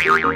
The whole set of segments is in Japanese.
Ha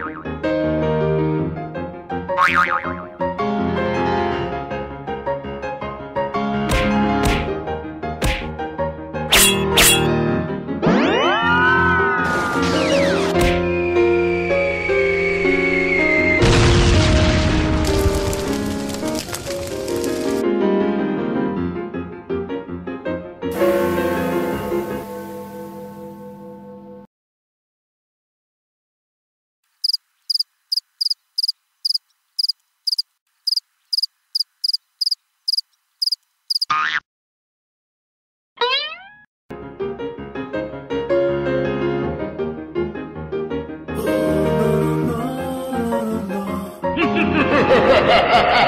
ha ha ha